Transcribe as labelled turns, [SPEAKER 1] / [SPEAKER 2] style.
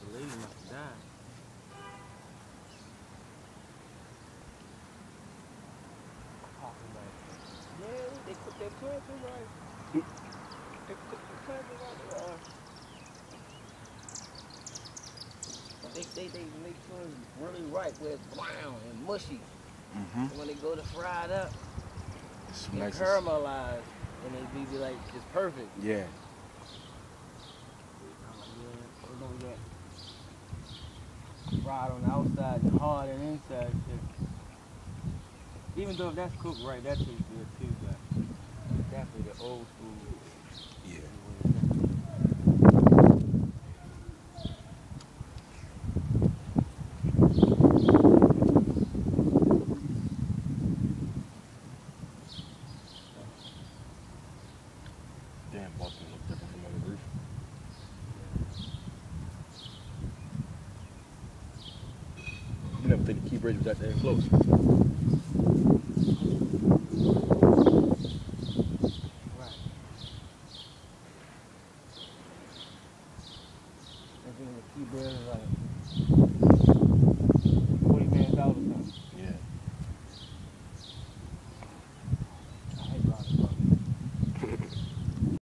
[SPEAKER 1] The lady must have died. Yeah, they put their planting right. They put the planting right there. They, they, they make sure it's really ripe where it's brown and mushy.
[SPEAKER 2] Mm-hmm.
[SPEAKER 1] When they go to fry it up,
[SPEAKER 2] It's
[SPEAKER 1] it
[SPEAKER 2] nice.
[SPEAKER 1] caramelized and it be be like it's perfect.
[SPEAKER 2] Yeah.
[SPEAKER 1] Fried on the outside and hard on inside. Shit. Even though if that's cooked right, that tastes good too, but definitely the old school.
[SPEAKER 2] Yeah. Damn, Boston look different Never think the key bridge was that damn close.
[SPEAKER 1] Right. And then the key bridge is like